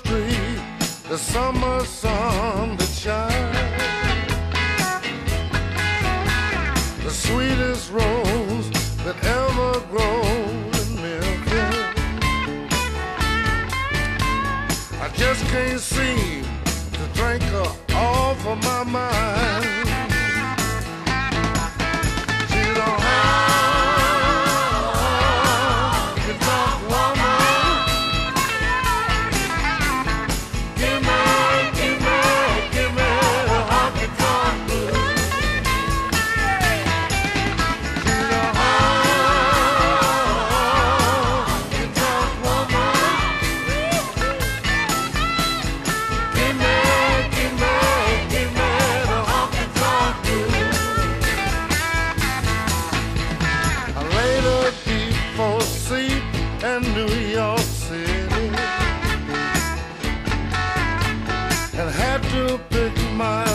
Christmas the summer sun that shines. The sweetest rose that ever grows in Memphis. I just can't seem to drink her off of my mind. New York City and had to pick my